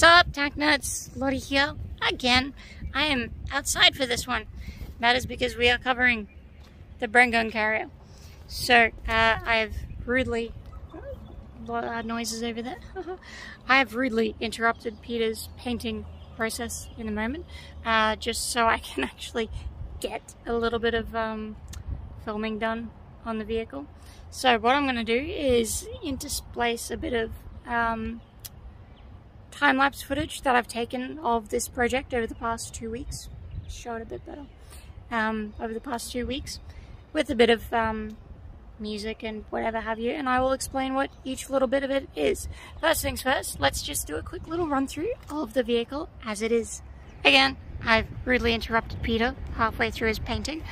What's up, Nuts? Lottie here. Again, I am outside for this one. That is because we are covering the Bren gun carrier. So, uh, I've rudely, loud noises over there. I have rudely interrupted Peter's painting process in a moment, uh, just so I can actually get a little bit of um, filming done on the vehicle. So what I'm going to do is intersplice a bit of um, time-lapse footage that I've taken of this project over the past two weeks. Show it a bit better. Um, over the past two weeks with a bit of um, music and whatever have you and I will explain what each little bit of it is. First things first, let's just do a quick little run through of the vehicle as it is. Again, I've rudely interrupted Peter halfway through his painting.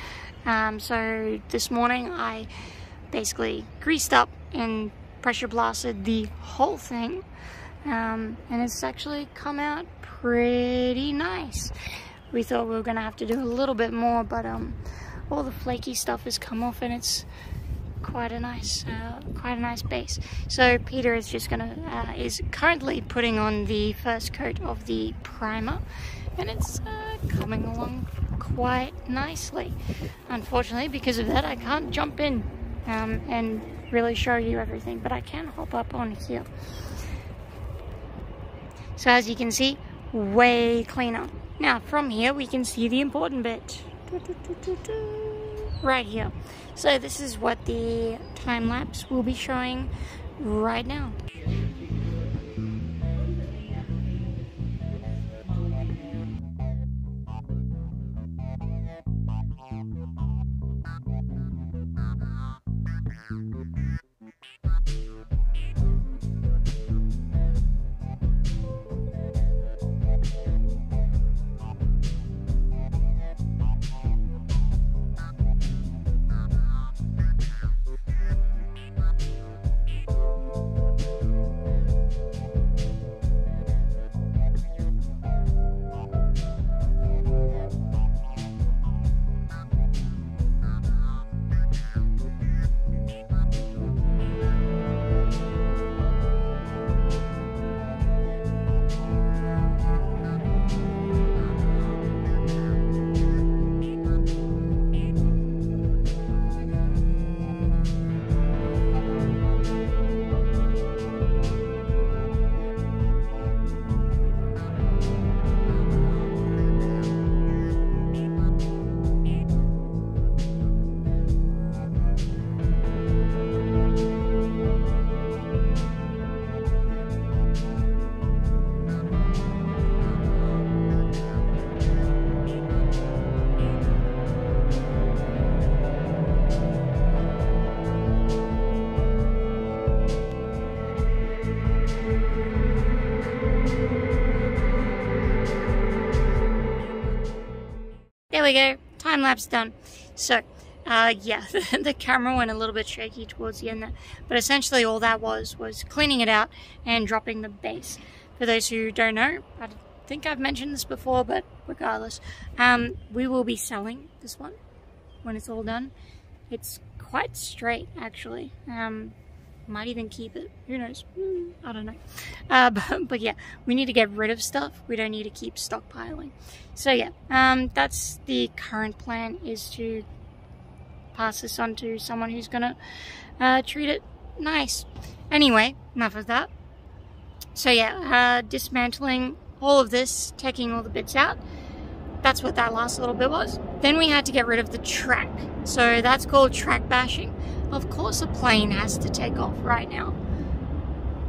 Um, so this morning I basically greased up and pressure blasted the whole thing um, and it's actually come out pretty nice. We thought we were gonna have to do a little bit more, but um, all the flaky stuff has come off, and it's quite a nice, uh, quite a nice base. So Peter is just gonna uh, is currently putting on the first coat of the primer, and it's uh, coming along quite nicely. Unfortunately, because of that, I can't jump in um, and really show you everything, but I can hop up on here. So as you can see, way cleaner. Now from here we can see the important bit. Right here. So this is what the time lapse will be showing right now. We go, time lapse done. So, uh, yeah, the camera went a little bit shaky towards the end there, but essentially all that was was cleaning it out and dropping the base. For those who don't know, I think I've mentioned this before, but regardless, um, we will be selling this one when it's all done. It's quite straight, actually. Um, might even keep it. Who knows? Mm, I don't know. Uh, but, but, yeah, we need to get rid of stuff. We don't need to keep stockpiling. So yeah, um, that's the current plan is to pass this on to someone who's gonna uh, treat it nice. Anyway, enough of that. So yeah, uh, dismantling all of this, taking all the bits out. That's what that last little bit was. Then we had to get rid of the track. So that's called track bashing. Of course a plane has to take off right now.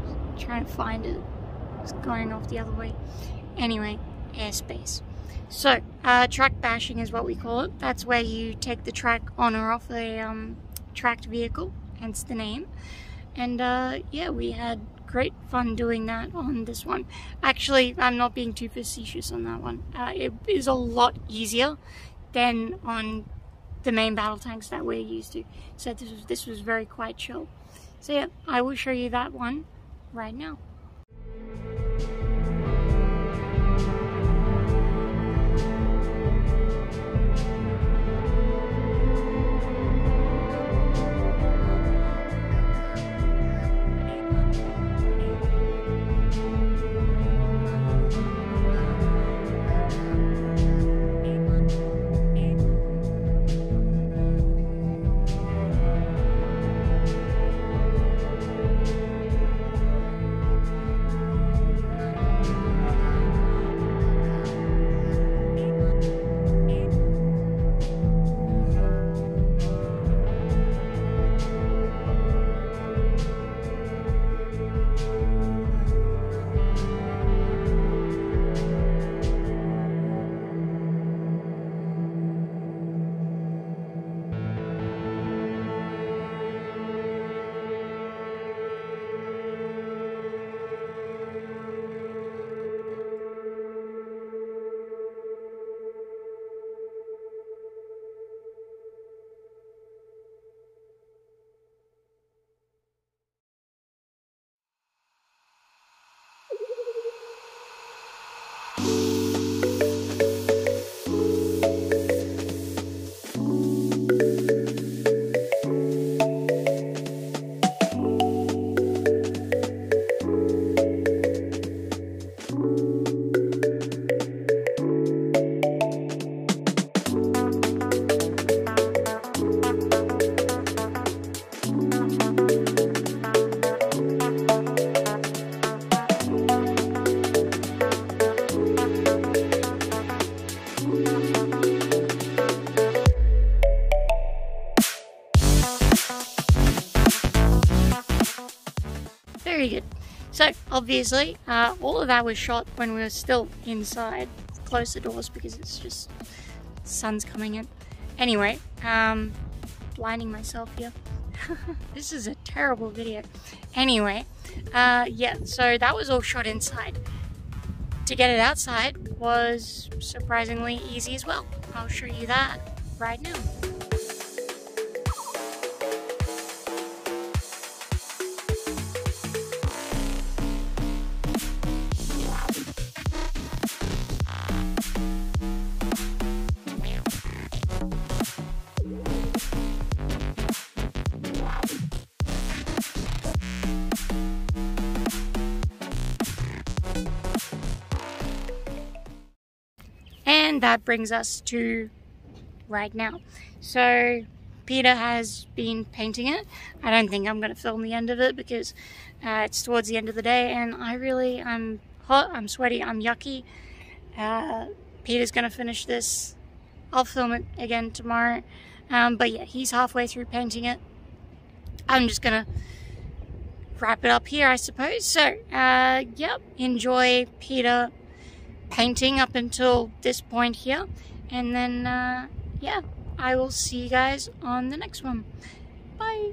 I'm trying to find it. It's going off the other way. Anyway, airspace. So, uh, track bashing is what we call it. That's where you take the track on or off a um, tracked vehicle, hence the name. And uh, yeah, we had great fun doing that on this one. Actually, I'm not being too facetious on that one. Uh, it is a lot easier than on the main battle tanks that we're used to. So this was, this was very quite chill. So yeah, I will show you that one right now. Obviously, uh, all of that was shot when we were still inside. Close the doors because it's just sun's coming in. Anyway, um, blinding myself here. this is a terrible video. Anyway, uh, yeah, so that was all shot inside. To get it outside was surprisingly easy as well. I'll show you that right now. That brings us to right now. So Peter has been painting it. I don't think I'm going to film the end of it because uh, it's towards the end of the day and I really, I'm hot, I'm sweaty, I'm yucky. Uh, Peter's going to finish this. I'll film it again tomorrow. Um, but yeah, he's halfway through painting it. I'm just going to wrap it up here, I suppose. So, uh, yep, enjoy Peter painting up until this point here. And then, uh, yeah, I will see you guys on the next one. Bye.